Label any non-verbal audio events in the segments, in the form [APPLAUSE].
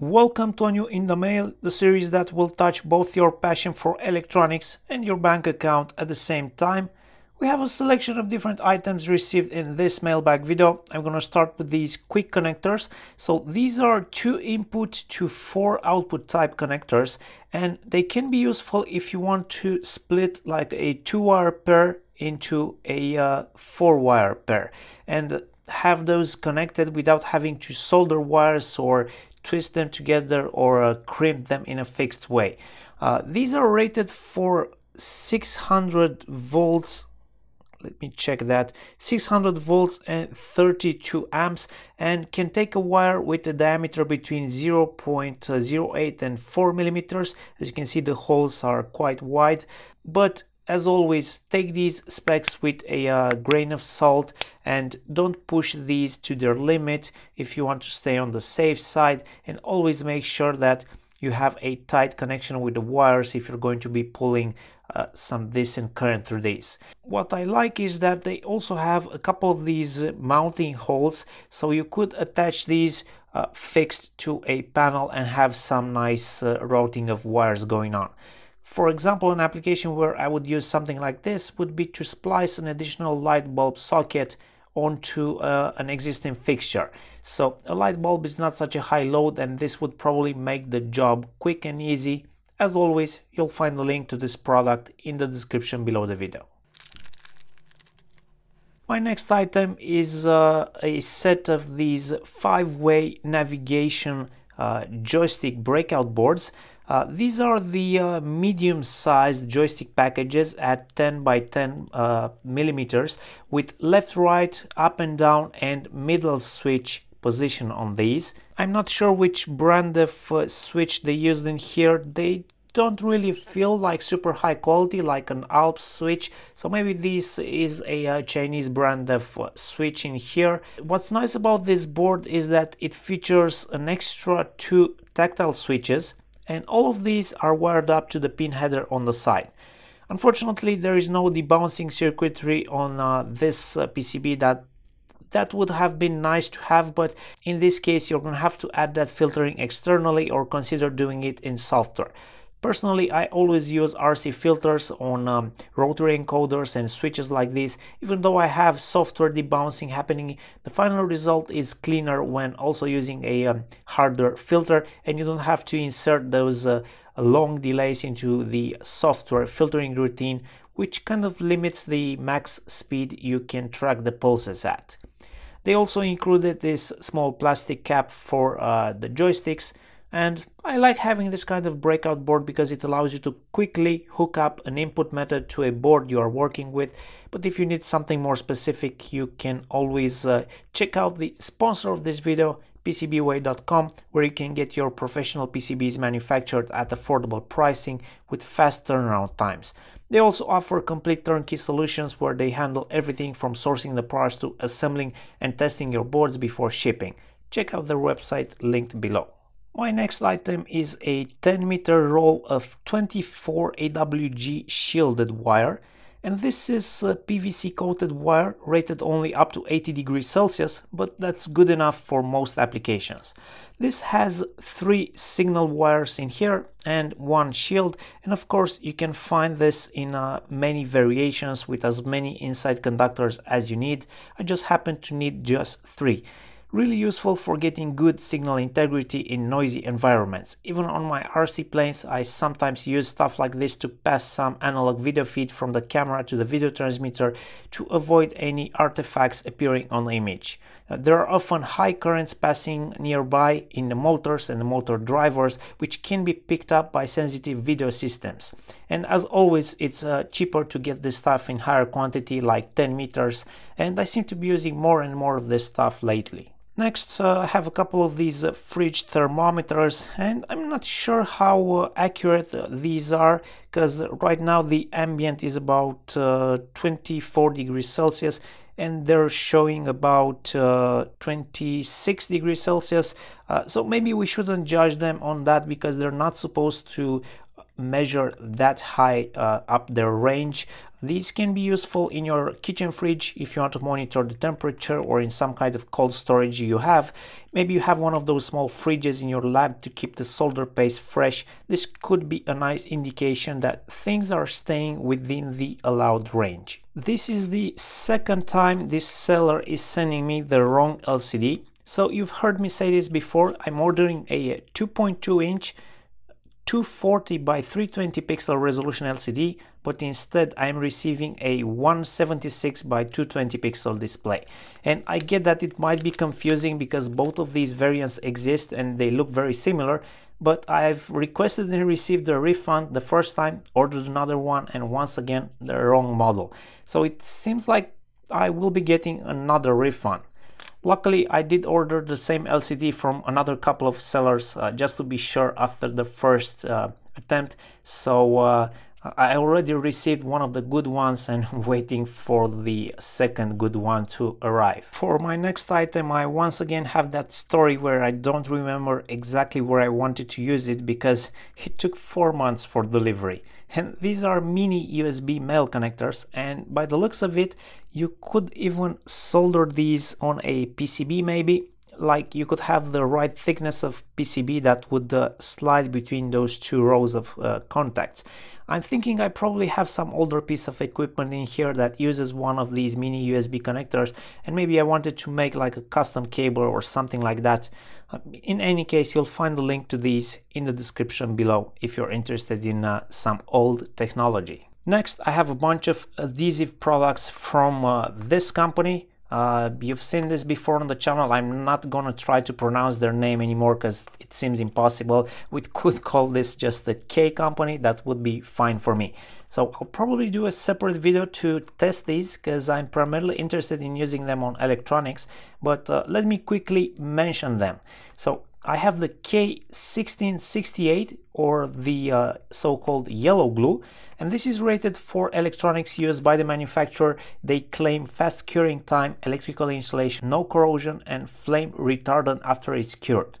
Welcome to a new In the Mail, the series that will touch both your passion for electronics and your bank account at the same time. We have a selection of different items received in this mailbag video. I'm gonna start with these quick connectors. So these are two input to four output type connectors and they can be useful if you want to split like a two wire pair into a uh, four wire pair and have those connected without having to solder wires or twist them together or uh, crimp them in a fixed way. Uh, these are rated for 600 volts. Let me check that. 600 volts and 32 amps and can take a wire with a diameter between 0.08 and 4 millimeters. As you can see the holes are quite wide. But as always take these specs with a uh, grain of salt and don't push these to their limit if you want to stay on the safe side and always make sure that you have a tight connection with the wires if you're going to be pulling uh, some decent current through these. What I like is that they also have a couple of these uh, mounting holes so you could attach these uh, fixed to a panel and have some nice uh, routing of wires going on. For example, an application where I would use something like this would be to splice an additional light bulb socket onto uh, an existing fixture. So a light bulb is not such a high load and this would probably make the job quick and easy. As always, you'll find the link to this product in the description below the video. My next item is uh, a set of these five-way navigation uh, joystick breakout boards. Uh, these are the uh, medium-sized joystick packages at 10 by 10 uh, millimeters with left, right, up and down and middle switch position on these. I'm not sure which brand of uh, switch they used in here. They don't really feel like super high quality like an Alps switch so maybe this is a, a uh, Chinese brand of switch in here. What's nice about this board is that it features an extra two tactile switches and all of these are wired up to the pin header on the side. Unfortunately, there is no debouncing circuitry on uh, this uh, PCB that that would have been nice to have, but in this case, you're going to have to add that filtering externally or consider doing it in software. Personally, I always use RC filters on um, rotary encoders and switches like this. Even though I have software debouncing happening, the final result is cleaner when also using a um, hardware filter and you don't have to insert those uh, long delays into the software filtering routine, which kind of limits the max speed you can track the pulses at. They also included this small plastic cap for uh, the joysticks and I like having this kind of breakout board because it allows you to quickly hook up an input method to a board you are working with. But if you need something more specific, you can always uh, check out the sponsor of this video, PCBWay.com, where you can get your professional PCBs manufactured at affordable pricing with fast turnaround times. They also offer complete turnkey solutions where they handle everything from sourcing the parts to assembling and testing your boards before shipping. Check out their website linked below. My next item is a 10 meter roll of 24 AWG shielded wire and this is PVC coated wire rated only up to 80 degrees Celsius but that's good enough for most applications. This has three signal wires in here and one shield and of course you can find this in uh, many variations with as many inside conductors as you need. I just happen to need just three really useful for getting good signal integrity in noisy environments. Even on my RC planes, I sometimes use stuff like this to pass some analog video feed from the camera to the video transmitter to avoid any artifacts appearing on the image. Uh, there are often high currents passing nearby in the motors and the motor drivers, which can be picked up by sensitive video systems. And as always, it's uh, cheaper to get this stuff in higher quantity, like 10 meters, and I seem to be using more and more of this stuff lately. Next, uh, I have a couple of these uh, fridge thermometers and I'm not sure how uh, accurate uh, these are because right now the ambient is about uh, 24 degrees Celsius and they're showing about uh, 26 degrees Celsius. so maybe we shouldn't judge them on that because they're not supposed to measure that high uh, up their range. These can be useful in your kitchen fridge if you want to monitor the temperature or in some kind of cold storage you have. Maybe you have one of those small fridges in your lab to keep the solder paste fresh. This could be a nice indication that things are staying within the allowed range. This is the second time this seller is sending me the wrong LCD. So you've heard me say this before, I'm ordering a 2.2 inch 240 by 320 pixel resolution LCD, but instead I'm receiving a 176 by 220 pixel display. And I get that it might be confusing because both of these variants exist and they look very similar, but I've requested and received a refund the first time, ordered another one, and once again the wrong model. So it seems like I will be getting another refund. Luckily, I did order the same LCD from another couple of sellers uh, just to be sure after the first uh, attempt. So uh, I already received one of the good ones and [LAUGHS] waiting for the second good one to arrive. For my next item, I once again have that story where I don't remember exactly where I wanted to use it because it took four months for delivery. And these are mini USB male connectors and by the looks of it, you could even solder these on a PCB maybe like you could have the right thickness of PCB that would uh, slide between those two rows of uh, contacts. I'm thinking I probably have some older piece of equipment in here that uses one of these mini USB connectors and maybe I wanted to make like a custom cable or something like that. In any case, you'll find the link to these in the description below if you're interested in uh, some old technology. Next, I have a bunch of adhesive products from uh, this company. Uh, you've seen this before on the channel. I'm not gonna try to pronounce their name anymore because it seems impossible. We could [LAUGHS] call this just the K company. That would be fine for me. So I'll probably do a separate video to test these because I'm primarily interested in using them on electronics. But uh, let me quickly mention them. So I have the K1668 or the uh, so-called yellow glue and this is rated for electronics used by the manufacturer. They claim fast curing time, electrical insulation, no corrosion and flame retardant after it's cured.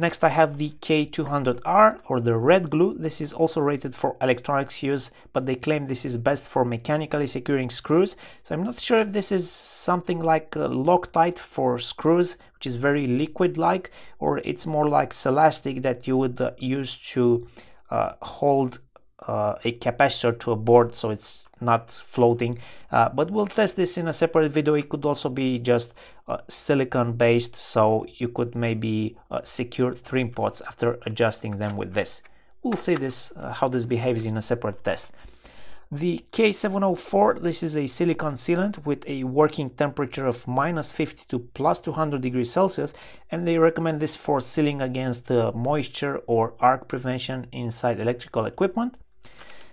Next I have the K200R or the red glue. This is also rated for electronics use, but they claim this is best for mechanically securing screws. So I'm not sure if this is something like Loctite for screws, which is very liquid-like, or it's more like Celastic that you would uh, use to uh, hold uh, a capacitor to a board so it's not floating uh, but we'll test this in a separate video it could also be just uh, silicon based so you could maybe uh, secure trim pots after adjusting them with this we'll see this uh, how this behaves in a separate test the K704, this is a silicon sealant with a working temperature of minus 50 to plus 200 degrees Celsius and they recommend this for sealing against moisture or arc prevention inside electrical equipment.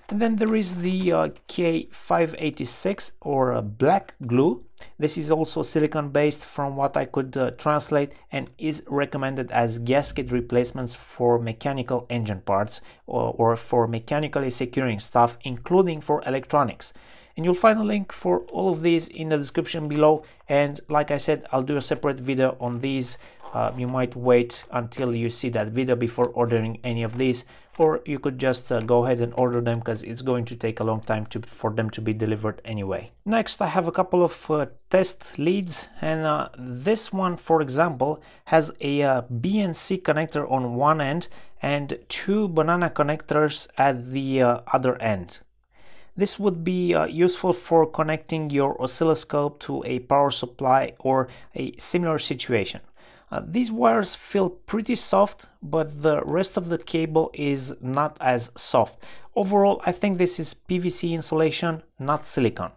And then there is the uh, K586 or uh, black glue. This is also silicon based from what I could uh, translate and is recommended as gasket replacements for mechanical engine parts or, or for mechanically securing stuff, including for electronics. And you'll find a link for all of these in the description below. And like I said, I'll do a separate video on these uh, you might wait until you see that video before ordering any of these or you could just uh, go ahead and order them because it's going to take a long time to, for them to be delivered anyway. Next I have a couple of uh, test leads and uh, this one for example has a uh, BNC connector on one end and two banana connectors at the uh, other end. This would be uh, useful for connecting your oscilloscope to a power supply or a similar situation. Uh, these wires feel pretty soft, but the rest of the cable is not as soft. Overall, I think this is PVC insulation, not silicone.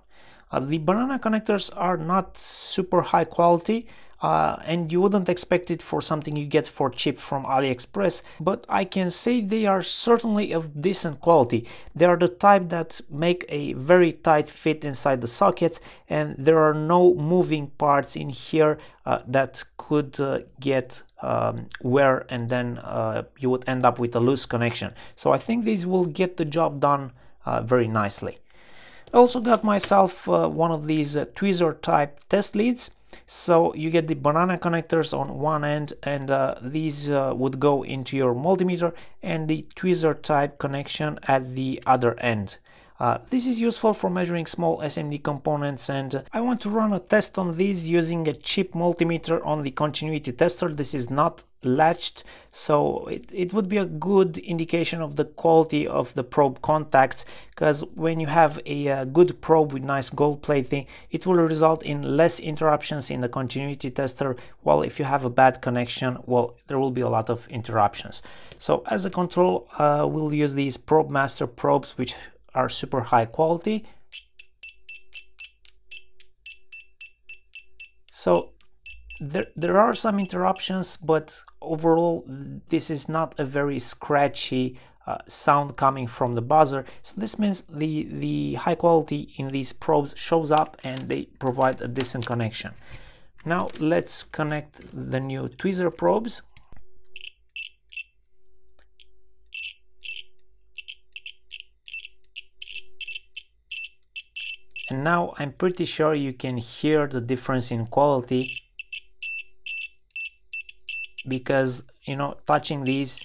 Uh, the banana connectors are not super high quality, uh, and you wouldn't expect it for something you get for cheap from AliExpress, but I can say they are certainly of decent quality. They are the type that make a very tight fit inside the sockets and there are no moving parts in here uh, that could uh, get um, wear and then uh, you would end up with a loose connection. So I think these will get the job done uh, very nicely. I also got myself one of these tweezer type test leads So you get the banana connectors on one end and uh, these uh, would go into your multimeter and the tweezer type connection at the other end. Uh, this is useful for measuring small SMD components and I want to run a test on these using a cheap multimeter on the continuity tester. This is not latched so it, it would be a good indication of the quality of the probe contacts because when you have a, a, good probe with nice gold plating it will result in less interruptions in the continuity tester while if you have a bad connection well there will be a lot of interruptions so as a control uh, we'll use these probe master probes which are super high quality. So there, there are some interruptions, but overall this is not a very scratchy uh, sound coming from the buzzer. So this means the, the high quality in these probes shows up and they provide a decent connection. Now let's connect the new tweezer probes. And now I'm pretty sure you can hear the difference in quality because you know touching these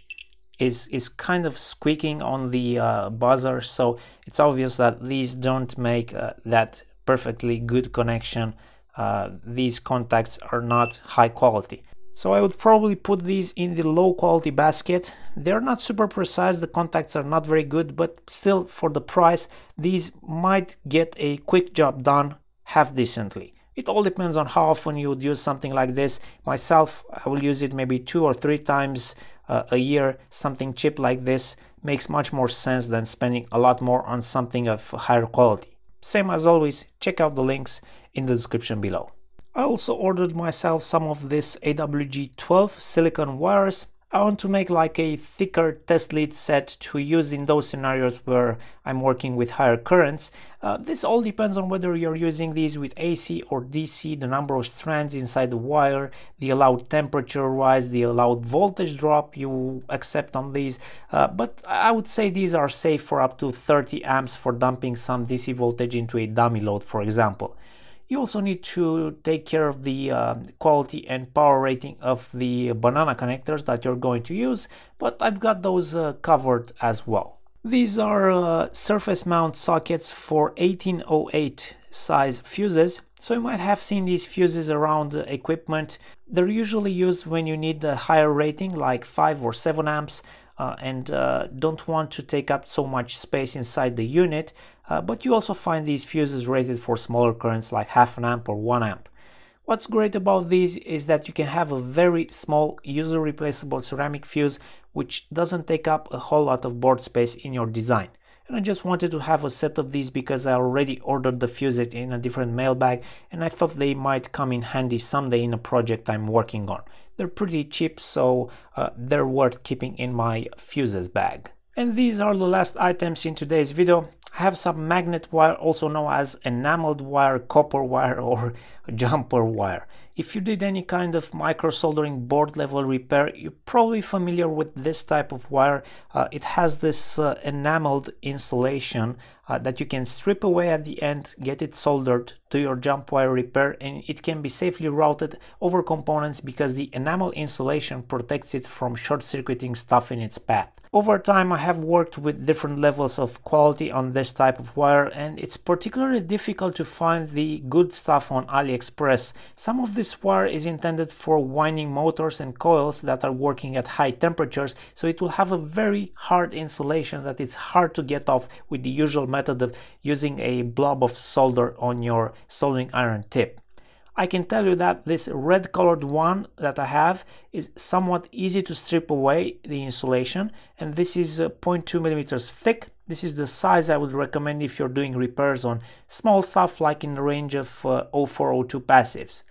is is kind of squeaking on the uh, buzzer. So it's obvious that these don't make uh, that perfectly good connection. Uh, these contacts are not high quality so I would probably put these in the low quality basket. They're not super precise, the contacts are not very good, but still for the price, these might get a quick job done half decently. It all depends on how often you would use something like this. Myself, I will use it maybe two or three times uh, a year. Something cheap like this makes much more sense than spending a lot more on something of higher quality. Same as always, check out the links in the description below. I also ordered myself some of this AWG12 silicon wires. I want to make like a thicker test lead set to use in those scenarios where I'm working with higher currents. Uh, this all depends on whether you're using these with AC or DC, the number of strands inside the wire, the allowed temperature rise, the allowed voltage drop you accept on these. Uh, but I would say these are safe for up to 30 amps for dumping some DC voltage into a dummy load, for example. You also need to take care of the uh, quality and power rating of the banana connectors that you're going to use, but I've got those uh, covered as well. These are uh, surface mount sockets for 1808 size fuses. So you might have seen these fuses around equipment. They're usually used when you need a higher rating like 5 or 7 amps uh, and uh, don't want to take up so much space inside the unit, uh, but you also find these fuses rated for smaller currents like half an amp or 1 amp. What's great about these is that you can have a very small user replaceable ceramic fuse which doesn't take up a whole lot of board space in your design. And I just wanted to have a set of these because I already ordered the fuses in a different mail bag and I thought they might come in handy someday in a project I'm working on. They're pretty cheap, so uh, they're worth keeping in my fuses bag. And these are the last items in today's video. I have some magnet wire, also known as enameled wire, copper wire [LAUGHS] or jumper wire. If you did any kind of micro soldering board level repair, you're probably familiar with this type of wire. Uh, it has this uh, enameled insulation uh, that you can strip away at the end, get it soldered to your jump wire repair and it can be safely routed over components because the enamel insulation protects it from short circuiting stuff in its path. Over time I have worked with different levels of quality on this type of wire and it's particularly difficult to find the good stuff on AliExpress. Some of this wire is intended for winding motors and coils that are working at high temperatures so it will have a very hard insulation that it's hard to get off with the usual method of using a blob of solder on your soldering iron tip. I can tell you that this red colored one that I have is somewhat easy to strip away the insulation and this is uh, 0.2 millimeters thick. This is the size I would recommend if you're doing repairs on small stuff like in the range of uh, 0402 passives.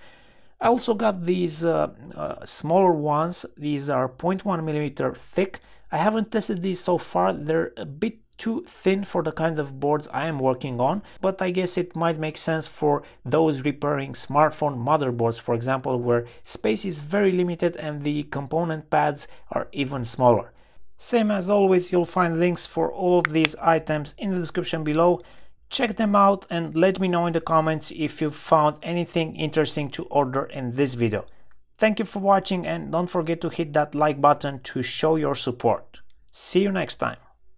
I also got these uh, uh, smaller ones. These are 0.1 millimeter thick. I haven't tested these so far. They're a bit too thin for the kinds of boards I am working on, but I guess it might make sense for those repairing smartphone motherboards, for example, where space is very limited and the component pads are even smaller. Same as always, you'll find links for all of these items in the description below. Check them out and let me know in the comments if you found anything interesting to order in this video. Thank you for watching and don't forget to hit that like button to show your support. See you next time.